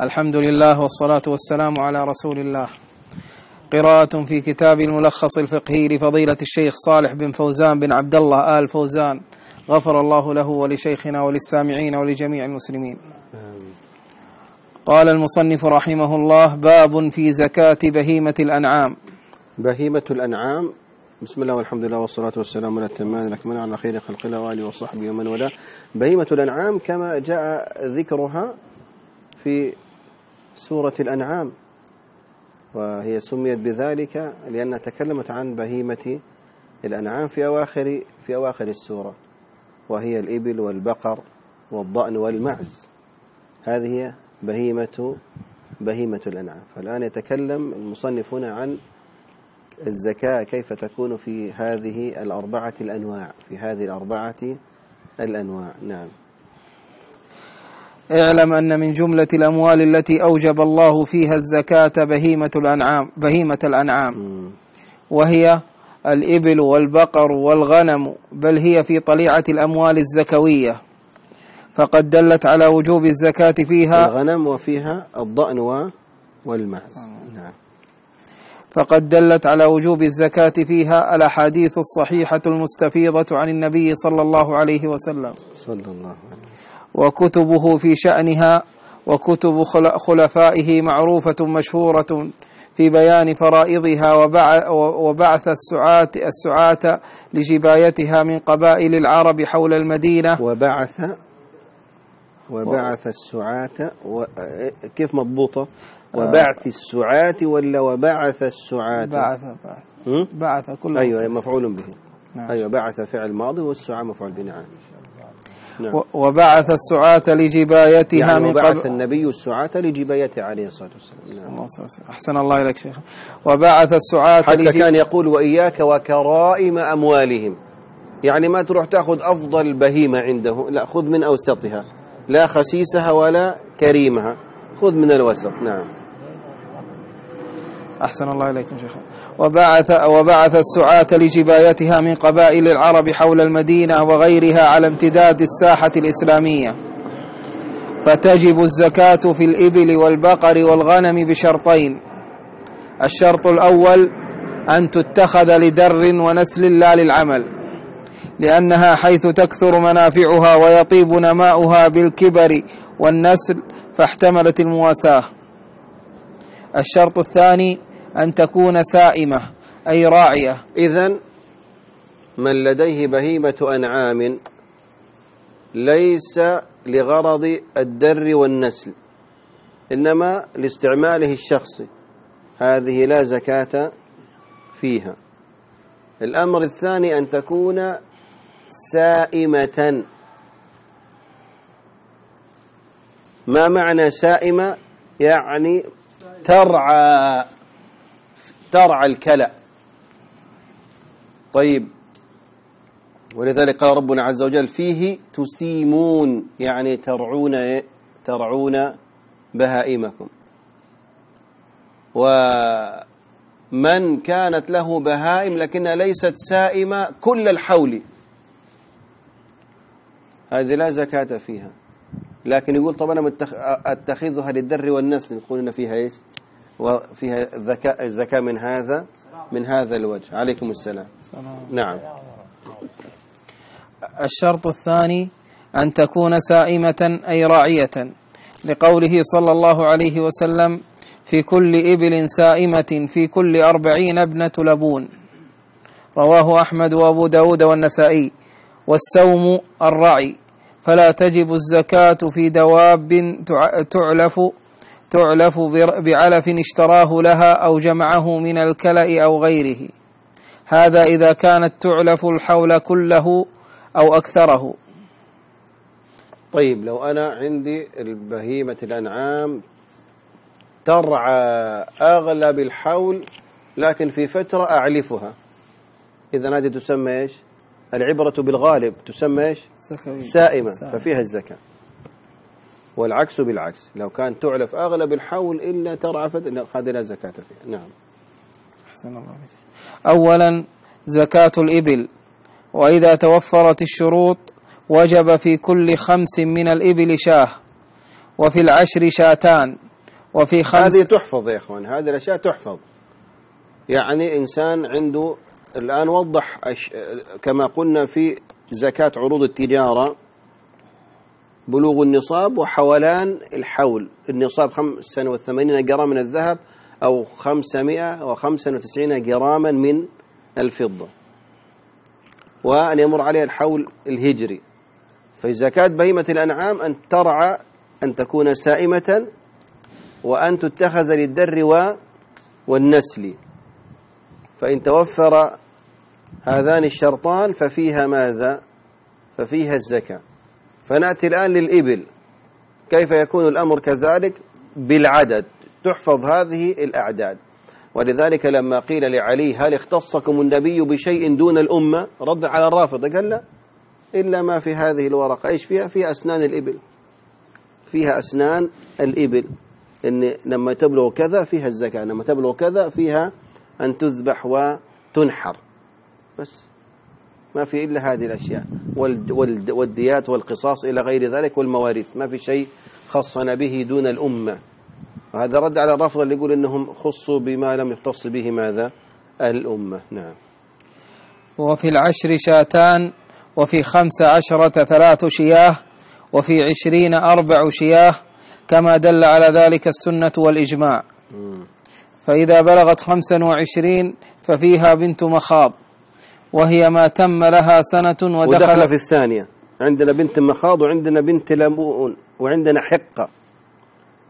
الحمد لله والصلاة والسلام على رسول الله. قراءة في كتاب الملخص الفقهي لفضيلة الشيخ صالح بن فوزان بن عبد الله آل فوزان. غفر الله له ولشيخنا وللسامعين ولجميع المسلمين. قال المصنف رحمه الله باب في زكاة بهيمة الأنعام. بهيمة الأنعام. بسم الله والحمد لله والصلاة والسلام على التمان الأكمل على خير خلق الله وآله وصحبه ومن والاه. بهيمة الأنعام كما جاء ذكرها في سورة الأنعام وهي سميت بذلك لأنها تكلمت عن بهيمة الأنعام في أواخر في أواخر السورة وهي الإبل والبقر والضأن والمعز. هذه هي بهيمة بهيمة الأنعام. فالآن يتكلم المصنف هنا عن الزكاة كيف تكون في هذه الأربعة الأنواع في هذه الأربعة الأنواع. نعم. اعلم أن من جملة الأموال التي أوجب الله فيها الزكاة بهيمة الأنعام بهيمة الأنعام. وهي الإبل والبقر والغنم بل هي في طليعة الأموال الزكوية. فقد دلت على وجوب الزكاة فيها الغنم وفيها الضأن والمعز نعم. فقد دلت على وجوب الزكاة فيها الأحاديث الصحيحة المستفيضة عن النبي صلى الله عليه وسلم. صلى الله عليه وكتبه في شأنها وكتب خل- خلفائه معروفة مشهورة في بيان فرائضها وبع- وبعث السعاة السعاة لجبايتها من قبائل العرب حول المدينة. وبعث وبعث السعاة و... كيف مضبوطة؟ وبعث السعاة ولا وبعث السعاة؟ بعث بعث؟ بعث كل أيوة مفعول به. نعم. أيوة بعث فعل ماضي والسعاة مفعول به نعم. نعم. و- وبعث السعاة لجبايتها يعني من وبعث قبل النبي السعاة لجبايته عليه الصلاة والسلام. نعم. الله صلى الله عليه وسلم. أحسن الله إليك شيخ. وبعث السعاة حتى لجب... كان يقول وإياك وكرائم أموالهم. يعني ما تروح تأخذ أفضل بهيمة عنده. لا خذ من أوسطها. لا خسيسها ولا كريمها. خذ من الوسط. نعم. أحسن الله إليكم شيخ. وبعث وبعث السعاة لجبايتها من قبائل العرب حول المدينة وغيرها على امتداد الساحة الإسلامية. فتجب الزكاة في الإبل والبقر والغنم بشرطين. الشرط الأول أن تتخذ لدر ونسل لا للعمل لأنها حيث تكثر منافعها ويطيب نماؤها بالكبر والنسل فاحتملت المواساة. الشرط الثاني أن تكون سائمة أي راعية. إذا من لديه بهيمة أنعام ليس لغرض الدر والنسل إنما لاستعماله الشخصي هذه لا زكاة فيها. الأمر الثاني أن تكون سائمة. ما معنى سائمة؟ يعني ترعى. ترعى الكلأ طيب. ولذلك قال ربنا عز وجل فيه تسيمون يعني ترعون إيه؟ ترعون بهائمكم. ومن كانت له بهائم لكنها ليست سائمة كل الحول. هذه لا زكاة فيها. لكن يقول طب أنا أتخذها للدر والنسل. يقول إن فيها إيش؟ وفيها الذكاء الزكاة من هذا من هذا الوجه. عليكم السلام. نعم. الشرط الثاني أن تكون سائمة أي راعية. لقوله صلى الله عليه وسلم في كل إبل سائمة في كل أربعين ابنة لبون رواه أحمد وأبو داود والنسائي. والسوم الرعي فلا تجب الزكاة في دواب تع- تعلف تعلف بعلف اشتراه لها أو جمعه من الكلأ أو غيره. هذا إذا كانت تعلف الحول كله أو أكثره. طيب لو أنا عندي البهيمة الأنعام ترعى أغلب الحول لكن في فترة أعلفها. إذا هذه تسمى إيش؟ العبرة بالغالب تسمى إيش؟ سائمة سائمة. ففيها الزكاة. والعكس بالعكس. لو كان تعلف أغلب الحول إلا لا، هذه لا زكاة فيها. نعم. أحسن الله. أولا زكاة الإبل. وإذا توفرت الشروط وجب في كل خمس من الإبل شاة. وفي العشر شاتان. وفي خمس هذه تحفظ يا إخوان. هذه الأشياء تحفظ. يعني إنسان عنده الآن وضح. كما قلنا في زكاة عروض التجارة. بلوغ النصاب وحولان الحول. النصاب خمسة وثمانين جرام من الذهب أو خمسمائة وخمسة وتسعين جراما من الفضة. وأن يمر عليها الحول الهجري. فزكاة بهيمة الأنعام أن ترعى أن تكون سائمة وأن تتخذ للدر والنسل. فإن توفر هذان الشرطان ففيها ماذا؟ ففيها الزكاة. فنأتي الآن للإبل. كيف يكون الأمر كذلك؟ بالعدد. تحفظ هذه الأعداد. ولذلك لما قيل لعلي هل اختصكم النبي بشيء دون الأمة؟ رد على الرافضة قال لا إلا ما في هذه الورقة. إيش فيها؟ فيها أسنان الإبل. فيها أسنان الإبل. إن لما تبلغ كذا فيها الزكاة لما تبلغ كذا فيها أن تذبح وتنحر. بس. ما في إلا هذه الأشياء والديات والقصاص إلى غير ذلك والمواريث ما في شيء خصنا به دون الأمة. وهذا رد على الرافضة اللي يقول إنهم خصوا بما لم يختص به ماذا؟ الأمة. نعم. وفي العشر شاتان وفي خمس عشرة ثلاث شياه وفي عشرين أربع شياه كما دل على ذلك السنة والإجماع. فإذا بلغت خمسا وعشرين ففيها بنت مخاض. وهي ما تم لها سنة ودخل, ودخل في الثانية. عندنا بنت مخاض وعندنا بنت لمون وعندنا حقة.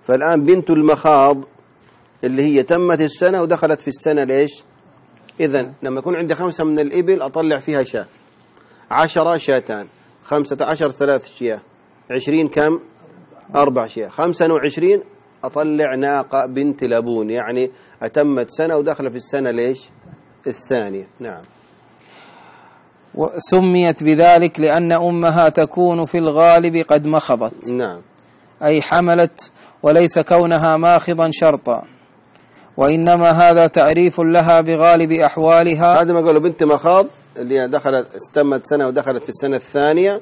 فالآن بنت المخاض اللي هي تمت السنة ودخلت في السنة ليش؟ إذا لما يكون عندي خمسة من الإبل أطلع فيها شاة. عشرة شاتان. خمسة عشر ثلاث شياه. عشرين كم؟ أربع شياه. خمسة وعشرين أطلع ناقة بنت لبون يعني أتمت سنة ودخل في السنة ليش؟ الثانية. نعم. سميت بذلك لأن أمها تكون في الغالب قد مخضت. نعم. أي حملت وليس كونها ماخضا شرطا. وإنما هذا تعريف لها بغالب أحوالها. هذا ما قالوا بنت مخاض اللي دخلت استمت سنة ودخلت في السنة الثانية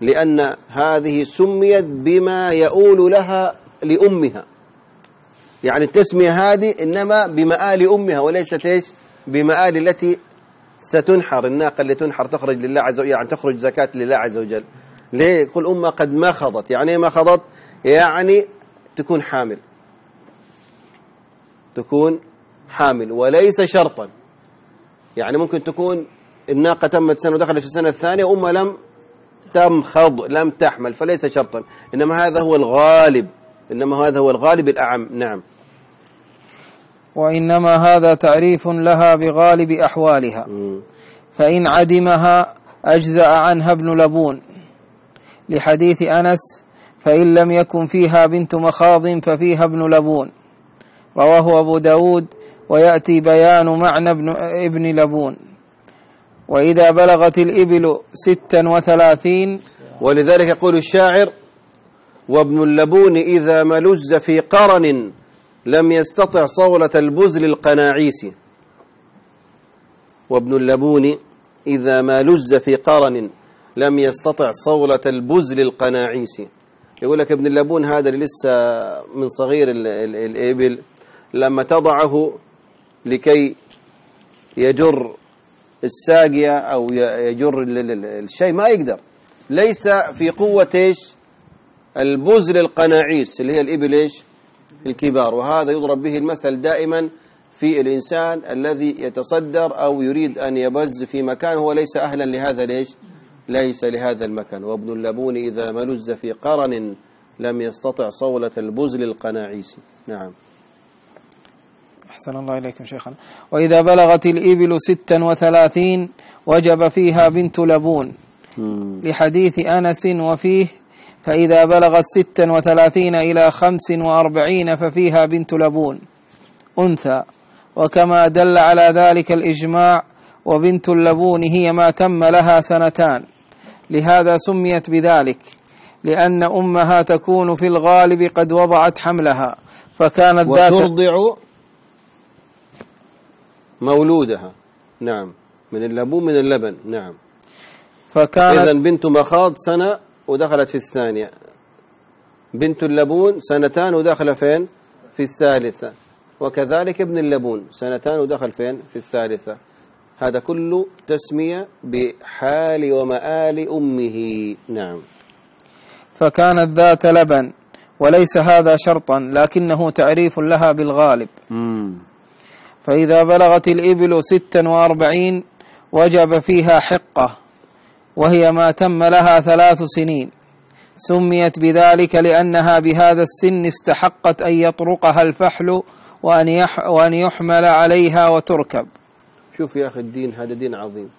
لأن هذه سميت بما يؤول لها لأمها. يعني التسمية هذه إنما بمآل أمها وليست إيش؟ بمآل التي ستنحر الناقة اللي تنحر تخرج لله عز وجل يعني تخرج زكاة لله عز وجل. ليه؟ يقول أمة قد ما خضت. يعني إيه ما خضت؟ يعني تكون حامل. تكون حامل وليس شرطا. يعني ممكن تكون الناقة تمت سنة ودخلت في السنة الثانية أمة لم تمخض لم تحمل فليس شرطا. إنما هذا هو الغالب. إنما هذا هو الغالب الأعم. نعم. وإنما هذا تعريف لها بغالب أحوالها. فإن عدمها أجزأ عنها ابن لبون. لحديث أنس فإن لم يكن فيها بنت مخاض ففيها ابن لبون. رواه أبو داود ويأتي بيان معنى ابن, ابن لبون. وإذا بلغت الإبل ستا وثلاثين ولذلك يقول الشاعر وابن اللبون إذا ملز في قرن لم يستطع صولة البزل القناعيس. وابن اللبون إذا ما لز في قرن لم يستطع صولة البزل القناعيس. يقول لك ابن اللبون هذا اللي لسه من صغير الإبل لما تضعه لكي يجر الساقية أو يجر الشيء ما يقدر. ليس في قوة إيش؟ البزل القناعيس اللي هي الإبل إيش؟ الكبار. وهذا يضرب به المثل دائما في الإنسان الذي يتصدر أو يريد أن يبز في مكان هو ليس أهلا لهذا ليش؟ ليس لهذا المكان. وابن اللبون إذا ملز في قرن لم يستطع صولة البزل القناعيس. نعم. أحسن الله إليكم شيخنا. وإذا بلغت الإبل ستا وثلاثين وجب فيها بنت لبون. لحديث أنس وفيه فإذا بلغت ستا وثلاثين إلى خمس وأربعين ففيها بنت لبون أنثى. وكما دل على ذلك الإجماع وبنت اللبون هي ما تم لها سنتان. لهذا سميت بذلك لأن أمها تكون في الغالب قد وضعت حملها فكانت ذات وترضع مولودها. نعم. من اللبون من اللبن. نعم. فكانت إذا بنت مخاض سنة ودخلت في الثانية. بنت اللبون سنتان ودخل فين؟ في الثالثة. وكذلك ابن اللبون سنتان ودخل فين؟ في الثالثة. هذا كله تسمية بحال ومآل أمه. نعم. فكانت ذات لبن وليس هذا شرطا لكنه تعريف لها بالغالب. مم. فإذا بلغت الإبل ستا وأربعين وجب فيها حقة. وهي ما تم لها ثلاث سنين. سميت بذلك لأنها بهذا السن استحقت أن يطرقها الفحل وأن, يح وأن يحمل عليها وتركب. شوف يا أخي الدين هذا دين عظيم.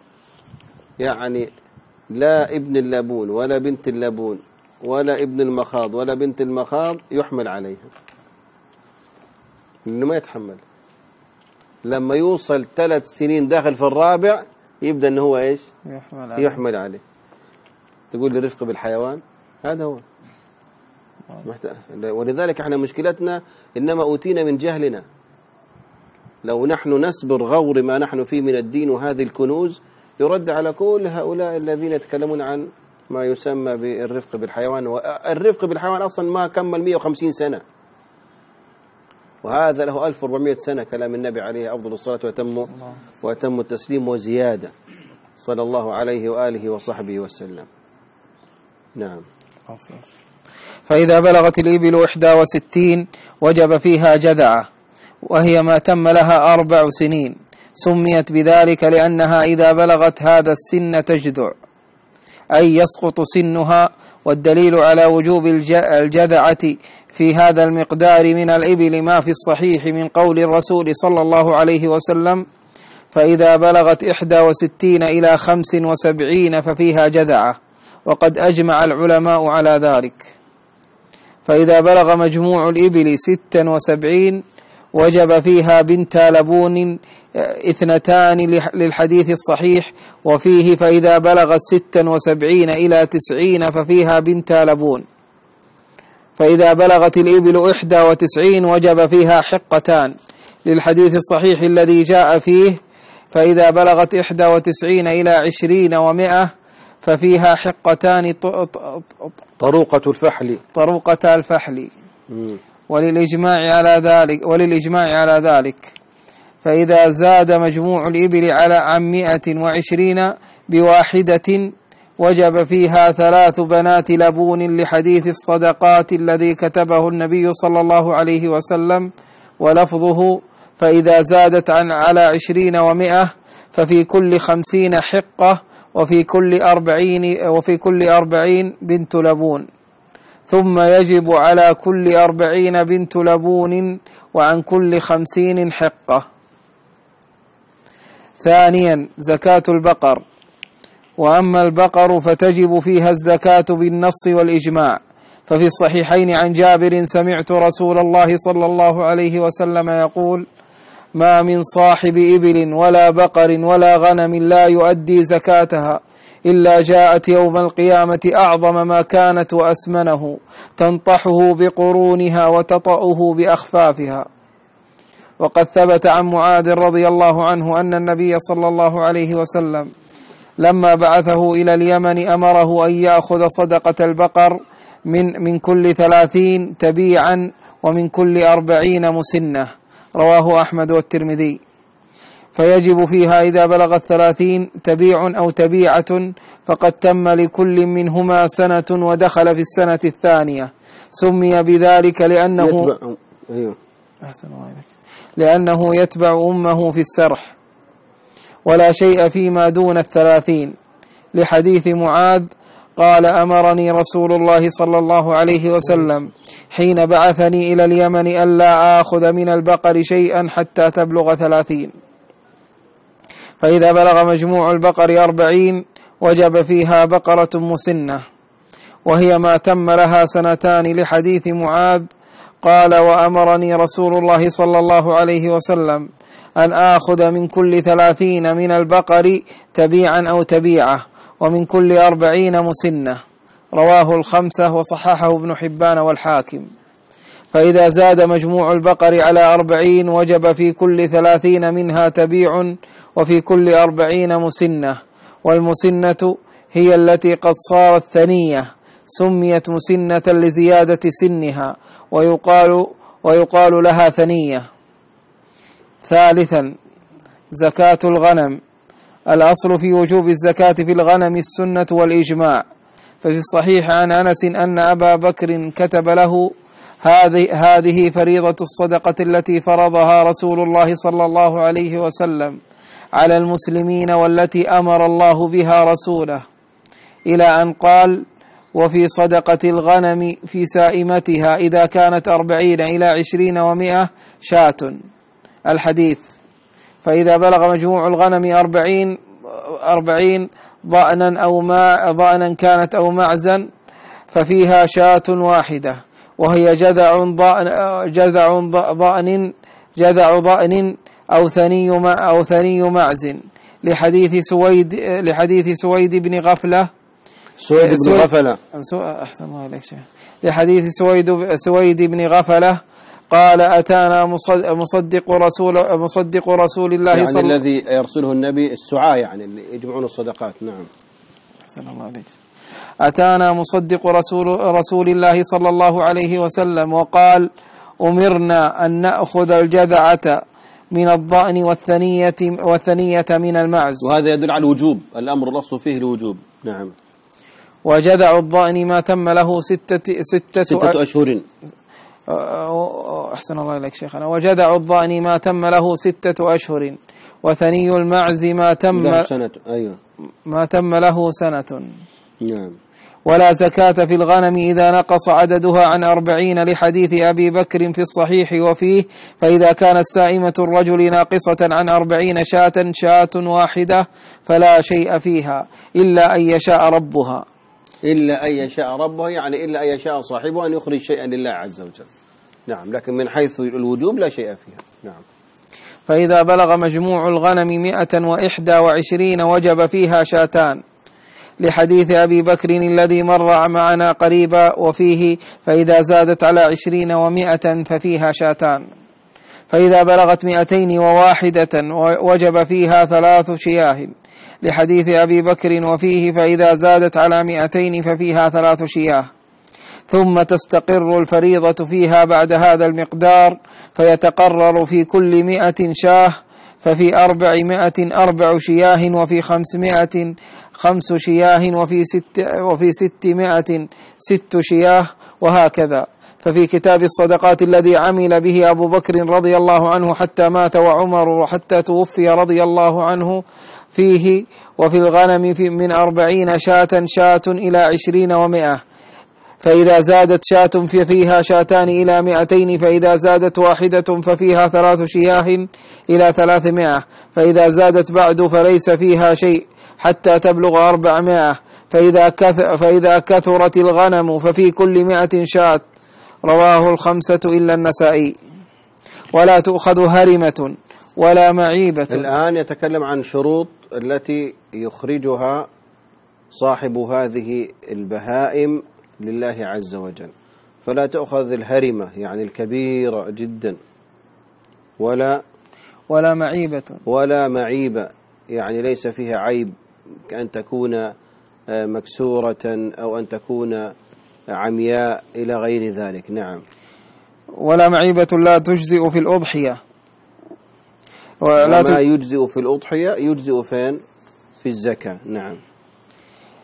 يعني لا ابن اللبون ولا بنت اللبون ولا ابن المخاض ولا بنت المخاض يحمل عليها. لأنه ما يتحمل. لما يوصل ثلاث سنين داخل في الرابع يبدأ أنه هو إيش؟ يحمل عليها. يحمل عليه. تقول لي رفق بالحيوان؟ هذا هو. ولذلك إحنا مشكلتنا إنما أوتينا من جهلنا. لو نحن نسبر غور ما نحن فيه من الدين وهذه الكنوز يرد على كل هؤلاء الذين يتكلمون عن ما يسمى بالرفق بالحيوان. والرفق بالحيوان أصلا ما كمل 150 سنة. وهذا له 1400 سنة كلام النبي عليه أفضل الصلاة وأتم وأتم التسليم وزيادة صلى الله عليه وآله وصحبه وسلم. نعم. فإذا بلغت الإبل إحدى وستين وجب فيها جذعة وهي ما تم لها أربع سنين سميت بذلك لأنها إذا بلغت هذا السن تجذع أي يسقط سنها والدليل على وجوب الج- الجذعة في هذا المقدار من الإبل ما في الصحيح من قول الرسول صلى الله عليه وسلم فإذا بلغت إحدى وستين إلى خمس وسبعين ففيها جذعة وقد أجمع العلماء على ذلك. فإذا بلغ مجموع الإبل ستا وسبعين وجب فيها بنت لبون اثنتان لح- للحديث الصحيح وفيه فإذا بلغت ستا وسبعين إلى تسعين ففيها بنت لبون. فإذا بلغت الإبل إحدى وتسعين وجب فيها حقتان. للحديث الصحيح الذي جاء فيه فإذا بلغت إحدى وتسعين إلى عشرين ومائة ففيها حقتان طروقة الفحل. طروقتا الفحل. مم. وللإجماع على ذلك وللإجماع على ذلك. فإذا زاد مجموع الإبل على عن مئة وعشرين بواحدة وجب فيها ثلاث بنات لبون لحديث الصدقات الذي كتبه النبي صلى الله عليه وسلم ولفظه فإذا زادت عن على عشرين ومئة ففي كل خمسين حقة وفي كل أربعين وفي كل أربعين بنت لبون. ثم يجب على كل أربعين بنت لبون وعن كل خمسين حقة. ثانيا زكاة البقر. وأما البقر فتجب فيها الزكاة بالنص والإجماع. ففي الصحيحين عن جابر سمعت رسول الله صلى الله عليه وسلم يقول ما من صاحب إبل ولا بقر ولا غنم لا يؤدي زكاتها إلا جاءت يوم القيامة أعظم ما كانت وأسمنه تنطحه بقرونها وتطأه بأخفافها. وقد ثبت عن معاذ رضي الله عنه أن النبي صلى الله عليه وسلم لما بعثه إلى اليمن أمره أن يأخذ صدقة البقر من من كل ثلاثين تبيعا ومن كل أربعين مسنة. رواه أحمد والترمذي. فيجب فيها إذا بلغت ثلاثين تبيع أو تبيعة فقد تم لكل منهما سنة ودخل في السنة الثانية. سمي بذلك لأنه يتبع أيوه. أحسن الله لأنه يتبع أمه في السرح. ولا شيء فيما دون الثلاثين. لحديث معاذ قال أمرني رسول الله صلى الله عليه وسلم حين بعثني إلى اليمن ألا آخذ من البقر شيئا حتى تبلغ ثلاثين. فإذا بلغ مجموع البقر أربعين وجب فيها بقرة مسنة. وهي ما تم لها سنتان لحديث معاذ قال وأمرني رسول الله صلى الله عليه وسلم أن آخذ من كل ثلاثين من البقر تبيعا أو تبيعة ومن كل أربعين مسنة. رواه الخمسة وصححه ابن حبان والحاكم. فإذا زاد مجموع البقر على أربعين وجب في كل ثلاثين منها تبيع وفي كل أربعين مسنة. والمسنة هي التي قد صارت ثنية سميت مسنة لزيادة سنها ويقال ويقال لها ثنية. ثالثا زكاة الغنم. الأصل في وجوب الزكاة في الغنم السنة والإجماع. ففي الصحيح عن أنس أن أبا بكر كتب له هذه هذه فريضة الصدقة التي فرضها رسول الله صلى الله عليه وسلم على المسلمين والتي أمر الله بها رسوله. إلى أن قال وفي صدقة الغنم في سائمتها إذا كانت أربعين إلى عشرين ومائة شاة. الحديث. فإذا بلغ مجموع الغنم أربعين أربعين ضأنا أو ما ضأنا كانت أو معزا ففيها شاة واحدة. وهي جذع ضأن جذع ضأن جذع ضأن أو ثني أو ثني معز لحديث سويد لحديث سويد بن غفلة. سويد بن غفلة. أحسن الله عليك شيخ. لحديث سويد سويد بن غفلة قال أتانا مصد- مصدق رسول مصدق رسول الله يعني صلى الذي يرسله النبي السعاة يعني اللي يجمعون الصدقات. نعم. أحسن الله عليك أتانا مصدق رسول رسول الله صلى الله عليه وسلم وقال أمرنا أن نأخذ الجذعة من الضأن والثنية والثنية من المعز. وهذا يدل على الوجوب الأمر الأصل فيه الوجوب. نعم. وجذع الضأن ما تم له ستة ستة, ستة أشهر. أحسن الله إليك شيخنا. وجذع الضأن ما تم له ستة أشهر. وثني المعز ما تم له سنة أيوة. ما تم له سنة. نعم. ولا زكاة في الغنم إذا نقص عددها عن أربعين لحديث أبي بكر في الصحيح وفيه فإذا كانت سائمة الرجل ناقصة عن أربعين شاة شاة واحدة فلا شيء فيها إلا أن يشاء ربها. إلا أن يشاء ربه يعني إلا أن يشاء صاحبه أن يخرج شيئا لله عز وجل. نعم لكن من حيث الوجوب لا شيء فيها. نعم. فإذا بلغ مجموع الغنم مئة وإحدى وعشرين وجب فيها شاتان. لحديث أبي بكر الذي مر معنا قريبا وفيه فإذا زادت على عشرين ومائة ففيها شاتان. فإذا بلغت مئتين وواحدة وجب فيها ثلاث شياه. لحديث أبي بكر وفيه فإذا زادت على مئتين ففيها ثلاث شياه. ثم تستقر الفريضة فيها بعد هذا المقدار فيتقرر في كل مئة شاه ففي أربعمائة أربع شياه وفي خمسمائة خمس شياه وفي ست وفي ستمائة ست شياه وهكذا. ففي كتاب الصدقات الذي عمل به أبو بكر رضي الله عنه حتى مات وعمر وحتى توفي رضي الله عنه فيه وفي الغنم في من أربعين شاة شاة إلى عشرين ومائة فإذا زادت شاة ففيها شاتان إلى مئتين فإذا زادت واحدة ففيها ثلاث شياه إلى ثلاثمائة فإذا زادت بعد فليس فيها شيء. حتى تبلغ أربعمائة. فإذا, كث فإذا كثرت الغنم ففي كل مئة شاة. رواه الخمسة إلا النسائي. ولا تؤخذ هرمة ولا معيبة. الآن يتكلم عن شروط التي يخرجها صاحب هذه البهائم لله عز وجل. فلا تؤخذ الهرمة يعني الكبيرة جدا. ولا ولا معيبة. ولا معيبة يعني ليس فيها عيب. كأن تكون آه، مكسورة أو أن تكون عمياء إلى غير ذلك. نعم. ولا معيبة لا تجزئ في الأضحية. ولا ما. يجزئ في الأضحية يجزئ فين؟ في الزكاة. نعم.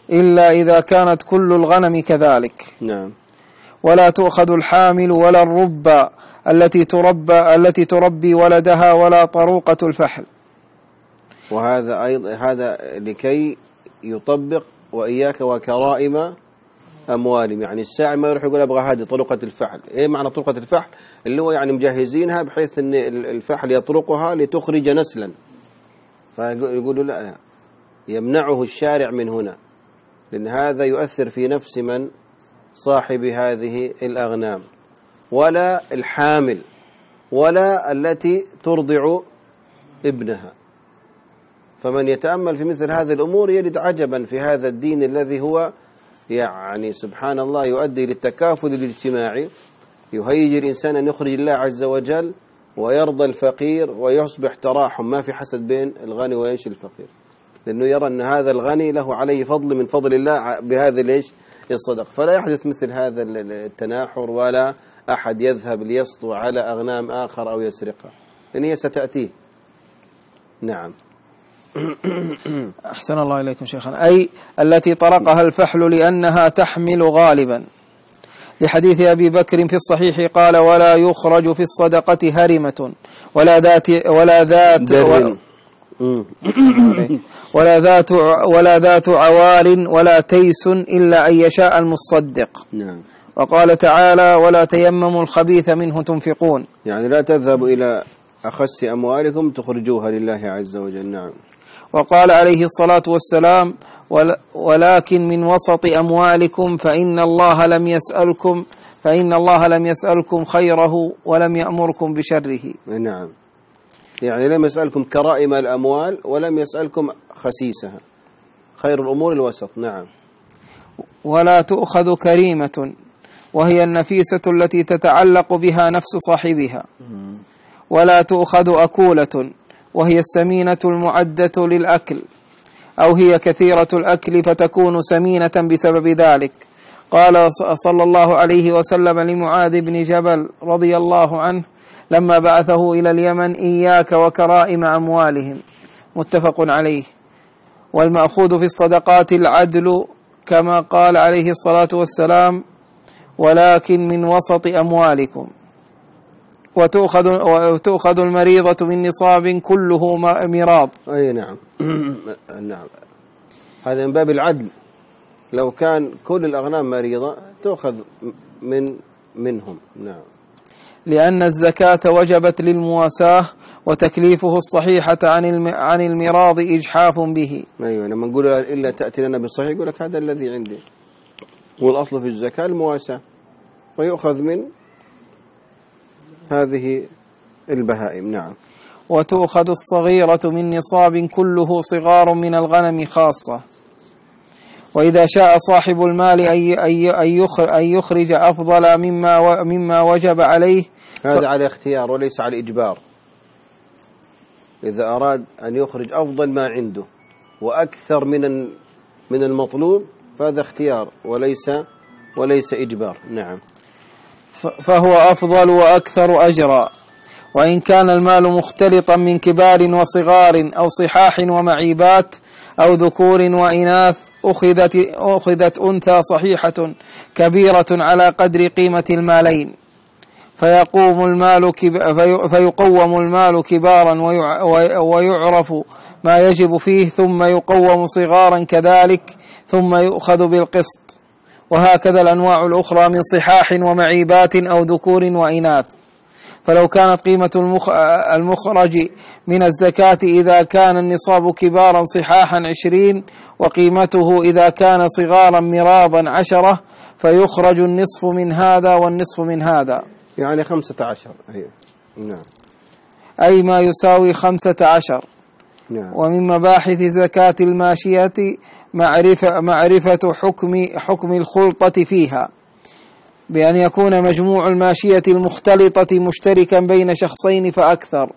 إلا إذا كانت كل الغنم كذلك. نعم. ولا تؤخذ الحامل ولا الربى التي تربى التي تربي ولدها ولا طروقة الفحل. وهذا أيضا هذا لكي يطبق وإياك وكرائم أموالهم. يعني الساعي ما يروح يقول أبغى هذه طرقة الفحل. إيه معنى طرقة الفحل؟ اللي هو يعني مجهزينها بحيث أن الفحل يطرقها لتخرج نسلا. فيقولوا لا يمنعه الشارع من هنا. لأن هذا يؤثر في نفس من؟ صاحب هذه الأغنام. ولا الحامل ولا التي ترضع ابنها. فمن يتأمل في مثل هذه الأمور يجد عجبا في هذا الدين الذي هو يعني سبحان الله يؤدي للتكافل الاجتماعي. يهيج الإنسان أن يخرج الله عز وجل ويرضى الفقير ويصبح تراحم. ما في حسد بين الغني وإيش الفقير. لأنه يرى أن هذا الغني له عليه فضل من فضل الله بهذه الإيش؟ الصدق. فلا يحدث مثل هذا التناحر ولا أحد يذهب ليسطو على أغنام آخر أو يسرقها. لأن هي ستأتيه. نعم. أحسن الله إليكم شيخنا. أي التي طرقها الفحل لأنها تحمل غالبا. لحديث أبي بكر في الصحيح قال ولا يخرج في الصدقة هرمة ولا ذات ولا ذات ولا ذات ولا ذات عوار ولا تيس إلا أن يشاء المصدق. نعم. وقال تعالى ولا تيمموا الخبيث منه تنفقون. يعني لا تذهبوا إلى أخس أموالكم تخرجوها لله عز وجل. نعم. وقال عليه الصلاة والسلام ولكن من وسط أموالكم فإن الله لم يسألكم فإن الله لم يسألكم خيره ولم يأمركم بشره. نعم. يعني لم يسألكم كرائم الأموال ولم يسألكم خسيسها خير الأمور الوسط. نعم. ولا تؤخذ كريمة وهي النفيسة التي تتعلق بها نفس صاحبها. ولا تؤخذ أكولة وهي السمينة المعدة للأكل أو هي كثيرة الأكل فتكون سمينة بسبب ذلك. قال صلى الله عليه وسلم لمعاذ بن جبل رضي الله عنه لما بعثه إلى اليمن إياك وكرائم أموالهم. متفق عليه. والمأخوذ في الصدقات العدل كما قال عليه الصلاة والسلام ولكن من وسط أموالكم. وتؤخذ وتؤخذ المريضة من نصاب كله ميراض أي نعم. نعم. هذا من باب العدل. لو كان كل الأغنام مريضة تؤخذ من منهم. نعم. لأن الزكاة وجبت للمواساة وتكليفه الصحيحة عن عن المراض إجحاف به. أيوة لما نقول إلا تأتي لنا بالصحيح يقول لك هذا الذي عندي. والأصل في الزكاة المواساة. فيؤخذ من هذه البهائم. نعم. وتؤخذ الصغيرة من نصاب كله صغار من الغنم خاصة. وإذا شاء صاحب المال أن يخرج أفضل مما مما وجب عليه. هذا على اختيار وليس على إجبار. إذا أراد أن يخرج أفضل ما عنده وأكثر من من المطلوب فهذا اختيار وليس وليس إجبار. نعم. فهو أفضل وأكثر أجرا. وإن كان المال مختلطا من كبار وصغار أو صحاح ومعيبات أو ذكور وإناث أخذت, أخذت أنثى صحيحة كبيرة على قدر قيمة المالين. فيقوم المال فيقوم المال كبارا ويعرف ما يجب فيه ثم يقوم صغارا كذلك ثم يؤخذ بالقسط. وهكذا الأنواع الأخرى من صحاح ومعيبات أو ذكور وإناث. فلو كانت قيمة المخرج من الزكاة إذا كان النصاب كبارا صحاحا عشرين وقيمته إذا كان صغارا مراضا عشرة فيخرج النصف من هذا والنصف من هذا. يعني خمسة عشر أي نعم. أي ما يساوي خمسة عشر. نعم. ومن مباحث زكاة الماشية معرفة, معرفة حكم, حكم الخلطة فيها. بأن يكون مجموع الماشية المختلطة مشتركا بين شخصين فأكثر.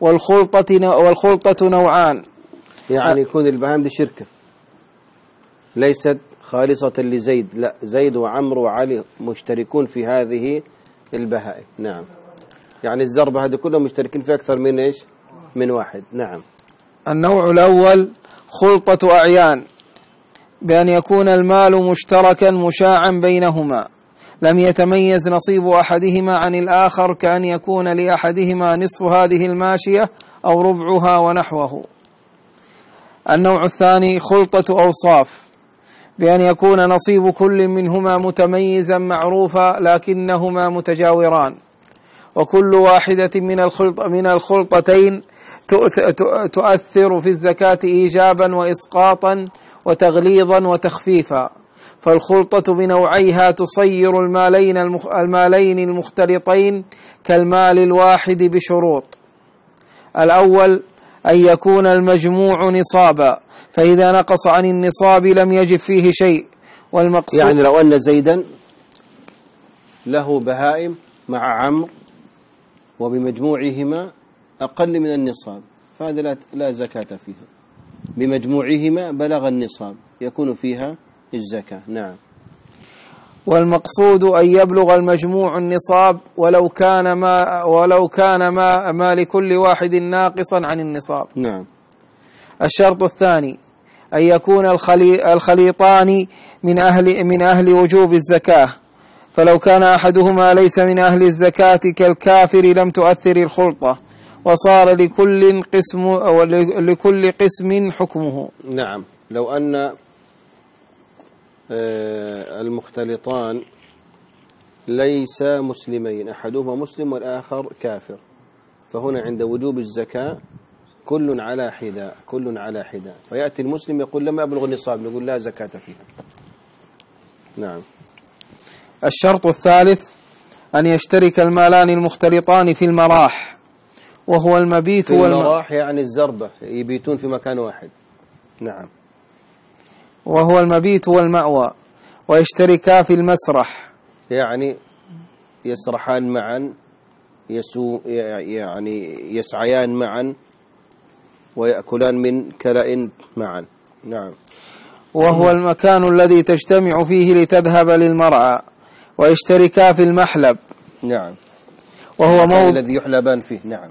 والخلطة والخلطة نوعان. يعني يكون البهائم دي شركة. ليست خالصة لزيد. لا زيد وعمر وعلي مشتركون في هذه البهائم. نعم. يعني الزربة هذه كلهم مشتركين في أكثر من إيش؟ من واحد. نعم. النوع الأول خلطة أعيان. بأن يكون المال مشتركا مشاعا بينهما. لم يتميز نصيب أحدهما عن الآخر كأن يكون لأحدهما نصف هذه الماشية أو ربعها ونحوه. النوع الثاني خلطة أوصاف. بأن يكون نصيب كل منهما متميزا معروفا لكنهما متجاوران. وكل واحدة من الخلط من الخلطتين تؤثر في الزكاة إيجابا وإسقاطا وتغليظا وتخفيفا. فالخلطة بنوعيها تصير المالين المالين المختلطين كالمال الواحد بشروط. الأول أن يكون المجموع نصابا. فإذا نقص عن النصاب لم يجب فيه شيء. والمقصود يعني لو أن زيدا له بهائم مع عمرو وبمجموعهما أقل من النصاب. فهذا لا لا زكاة فيها. بمجموعهما بلغ النصاب يكون فيها الزكاة. نعم. والمقصود أن يبلغ المجموع النصاب ولو كان ما ولو كان ما ما لكل واحد ناقصا عن النصاب. نعم. الشرط الثاني أن يكون الخلي الخليطان من أهل من أهل وجوب الزكاة. فلو كان أحدهما ليس من أهل الزكاة كالكافر لم تؤثر الخلطة. وصار لكل قسم لكل قسم حكمه. نعم. لو أن آه، المختلطان ليس مسلمين أحدهما مسلم والآخر كافر. فهنا عند وجوب الزكاة كل على حذاء كل على حذاء. فيأتي المسلم يقول لما أبلغ النصاب نقول لا زكاة فيها. نعم. الشرط الثالث أن يشترك المالان المختلطان في المراح. وهو المبيت في. المراح يعني الزربة يبيتون في مكان واحد. نعم. وهو المبيت والمأوى ويشتركا في المسرح. يعني يسرحان معا يسو يعني يسعيان معا ويأكلان من كلأ معا. نعم. وهو المكان الذي تجتمع فيه لتذهب للمرعى ويشتركا في المحلب. نعم. وهو موضع الذي يحلبان فيه. نعم.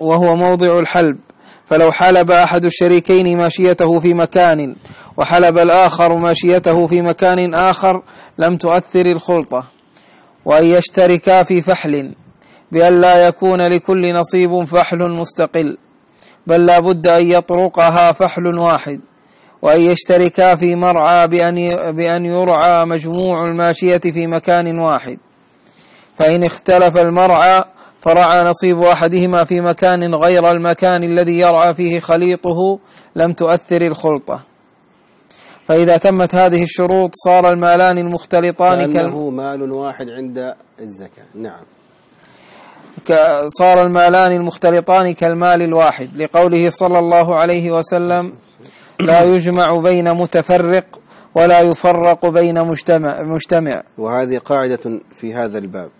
وهو موضع الحلب. فلو حلب أحد الشريكين ماشيته في مكان وحلب الآخر ماشيته في مكان آخر لم تؤثر الخلطة. وأن يشتركا في فحل بأن لا يكون لكل نصيب فحل مستقل بل لا بد أن يطرقها فحل واحد. وأن يشتركا في مرعى بأن بأن يرعى مجموع الماشية في مكان واحد. فإن اختلف المرعى فرعى نصيب أحدهما في مكان غير المكان الذي يرعى فيه خليطه لم تؤثر الخلطة. فإذا تمت هذه الشروط صار المالان المختلطان كال... كأنه مال واحد عند الزكاة. نعم. صار المالان المختلطان كالمال الواحد. لقوله صلى الله عليه وسلم لا يجمع بين متفرق ولا يفرق بين مجتمع, مجتمع. وهذه قاعدة في هذا الباب.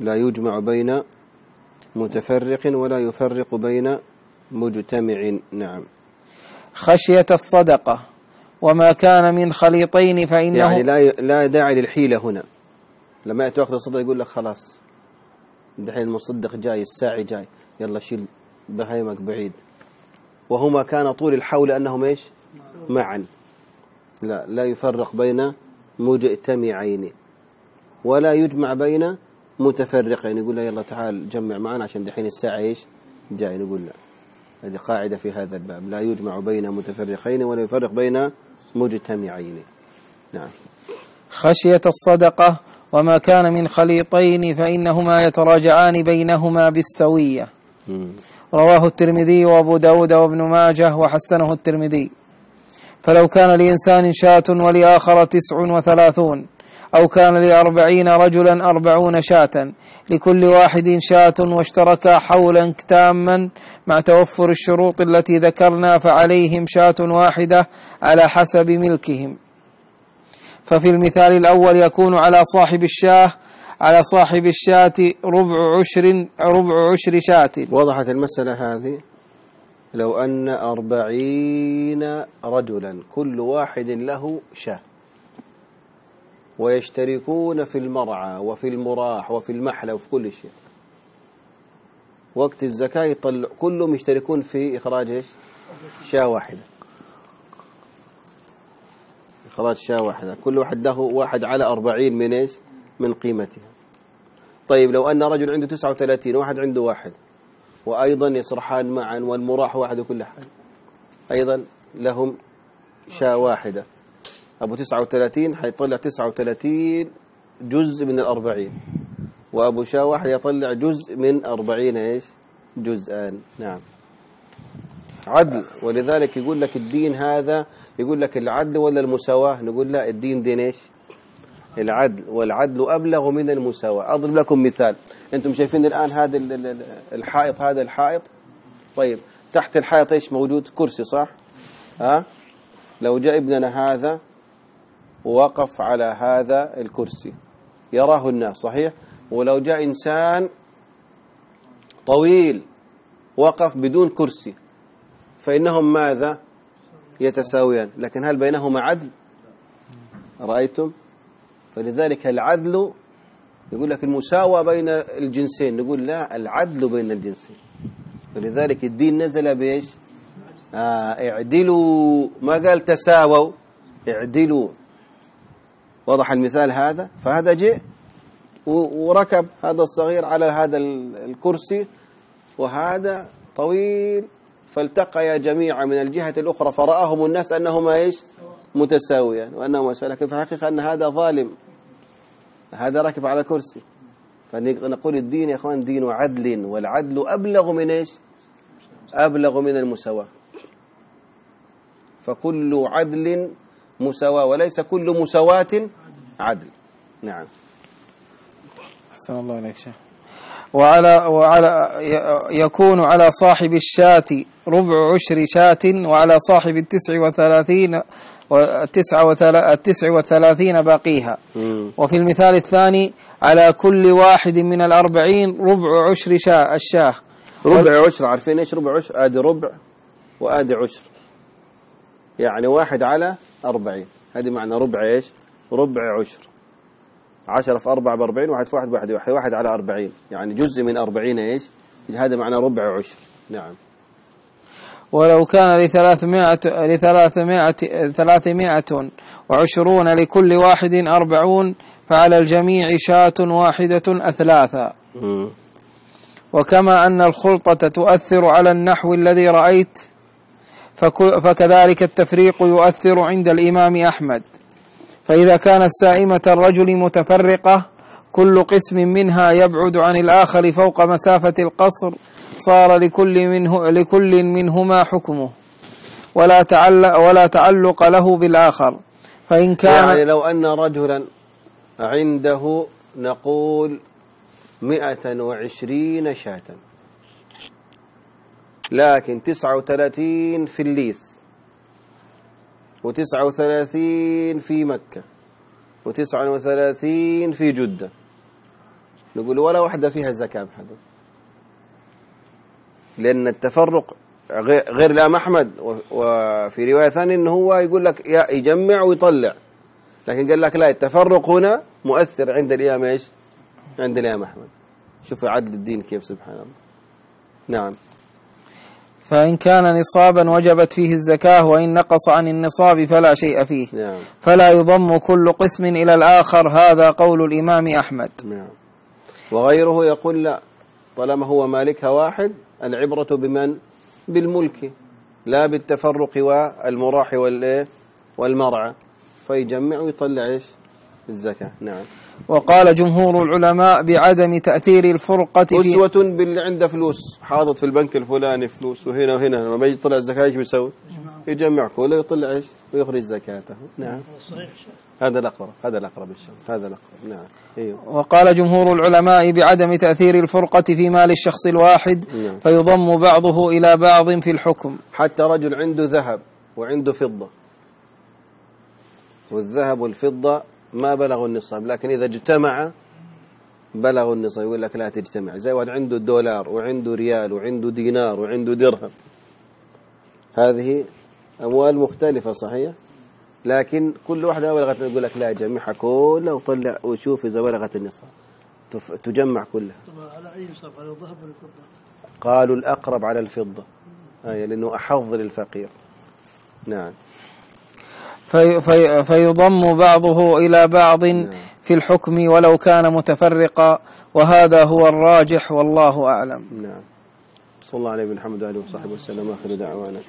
لا يجمع بين متفرق ولا يفرق بين مجتمع. نعم. خشية الصدقة. وما كان من خليطين فإنه يعني لا ي... لا داعي للحيلة هنا. لما يأتي وقت الصدقة يقول لك خلاص دحين المصدق جاي الساعي جاي. يلا شيل بهايمك بعيد. وهما كان طول الحول أنهم إيش؟ معا. لا لا يفرق بين مجتمعين. ولا يجمع بين متفرقين يقول له يلا تعال جمع معنا عشان دحين الساعة إيش؟ جاي نقول لا هذه قاعدة في هذا الباب. لا يجمع بين متفرقين ولا يفرق بين مجتمعين. نعم. خشية الصدقة وما كان من خليطين فإنهما يتراجعان بينهما بالسوية. رواه الترمذي وأبو داود وابن ماجه وحسنه الترمذي. فلو كان لإنسان شاة ولآخر تسع وثلاثون. أو كان لأربعين رجلا أربعون شاة. لكل واحد شاة واشتركا حولا تاما مع توفر الشروط التي ذكرنا فعليهم شاة واحدة على حسب ملكهم. ففي المثال الأول يكون على صاحب الشاة على صاحب الشاة ربع عشر ربع عشر شاة. وضحت المسألة هذه؟ لو أن أربعين رجلا كل واحد له شاة. ويشتركون في المرعى وفي المراح وفي المحلى وفي كل شيء. وقت الزكاة يطلع كلهم يشتركون في إخراج إيش؟ شاة واحدة. إخراج شاة واحدة. كل واحد له واحد على أربعين من إيش؟ من قيمتها. طيب لو أن رجل عنده تسعة وثلاثين واحد عنده واحد وأيضا يسرحان معا والمراح واحد وكل حال أيضا لهم شاة واحدة. أبو تسعة وثلاثين حيطلع تسعة وثلاثين جزء من الأربعين. وأبو شاة واحد يطلع جزء من أربعين إيش؟ جزءان نعم. عدل. ولذلك يقول لك الدين هذا يقول لك العدل ولا المساواة؟ نقول لا الدين دين إيش؟ العدل. والعدل أبلغ من المساواة. أضرب لكم مثال. أنتم شايفين الآن هذا ال- ال- ال- الحائط هذا الحائط؟ طيب. تحت الحائط إيش موجود؟ كرسي صح؟ ها؟ لو جاء ابننا هذا ووقف على هذا الكرسي. يراه الناس صحيح؟ ولو جاء إنسان طويل وقف بدون كرسي فإنهم ماذا؟ يتساويان. لكن هل بينهما عدل؟ رأيتم؟ فلذلك العدل يقول لك المساواة بين الجنسين نقول لا العدل بين الجنسين. ولذلك الدين نزل بإيش؟ آه اعدلوا. ما قال تساووا؟ اعدلوا. وضح المثال هذا فهذا جاء وركب هذا الصغير على هذا الكرسي وهذا طويل فالتقيا جميعا من الجهة الأخرى فرآهم الناس أنهما إيش؟ متساويان وأنهما لكن في الحقيقة أن هذا ظالم. هذا راكب على كرسي. فنقول الدين يا أخوان دين عدل والعدل أبلغ من إيش؟ أبلغ من المساواة. فكل عدل مساواة وليس كل مساواة عدل. نعم. أحسن الله عليك شيخ. وعلى وعلى يكون على صاحب الشاة ربع عشر شاة وعلى صاحب التسع وثلاثين والتسع التسع والثلاثين باقيها. وفي المثال الثاني على كل واحد من الأربعين ربع عشر شاة الشاة. ربع عشر عارفين إيش ربع عشر؟ آدي ربع وآدي عشر. يعني واحد على أربعين. هذه معنى ربع إيش؟ ربع عشر. عشرة في أربعة بأربعين واحد في واحد واحد واحد, واحد على أربعين. يعني جزء من أربعين إيش؟ هذا معنى ربع عشر. نعم. ولو كان لثلاثمائة لثلاثمائة ثلاثمائة وعشرون لكل واحد أربعون فعلى الجميع شاة واحدة أثلاثا. وكما أن الخلطة تؤثر على النحو الذي رأيت فكذلك التفريق يؤثر عند الإمام أحمد. فإذا كانت سائمة الرجل متفرقة كل قسم منها يبعد عن الآخر فوق مسافة القصر صار لكل منه لكل منهما حكمه. ولا تعلق ولا تعلق له بالآخر. فإن كان يعني لو أن رجلا عنده نقول مئة وعشرين شاة. لكن تسعة وثلاثين في الليث وتسعة وثلاثين في مكة وتسعة وثلاثين في جدة. نقول ولا واحدة فيها زكاة بحدث لأن التفرق غير الإمام أحمد وفي رواية ثانية أنه هو يقول لك يجمع ويطلع. لكن قال لك لا التفرق هنا مؤثر عند الإمام إيش؟ عند الإمام أحمد. شوف عدل الدين كيف سبحان الله. نعم. فإن كان نصابا وجبت فيه الزكاة وإن نقص عن النصاب فلا شيء فيه. نعم. فلا يضم كل قسم إلى الآخر. هذا قول الإمام أحمد. نعم. وغيره يقول لا طالما هو مالكها واحد العبرة بمن؟ بالملك لا بالتفرق والمراح والمرعى. فيجمع ويطلع إيش؟ الزكاة. نعم. وقال جمهور العلماء بعدم تأثير الفرقة في أسوة باللي عنده فلوس. حاضت في البنك الفلاني فلوس وهنا وهنا. لما بيجي يطلع الزكاة إيش بيسوي؟ يجمع كله ويطلع إيش؟ ويخرج زكاته. نعم. هذا الأقرب. هذا الأقرب إن شاء الله. هذا الأقرب. نعم. أيوه. وقال جمهور العلماء بعدم تأثير الفرقة في مال الشخص الواحد نعم. فيضم بعضه إلى بعض في الحكم. حتى رجل عنده ذهب وعنده فضة. والذهب والفضة ما بلغوا النصاب لكن إذا اجتمع بلغوا النصاب يقول لك لا تجتمع. زي واحد عنده دولار وعنده ريال وعنده دينار وعنده درهم. هذه أموال مختلفة صحيح لكن كل واحدة بلغت يقول لك لا جمعها كلها وطلع وشوف إذا بلغت النصاب. تجمع كلها. على أي نصاب؟ على الذهب ولا قالوا الأقرب على الفضة. آية لأنه أحظ للفقير. نعم. في في فيضم بعضه إلى بعض نعم. في الحكم ولو كان متفرقا وهذا هو الراجح والله أعلم. نعم. صلى الله عليه وسلم وآله وصحبه وسلم آخر دعوانا.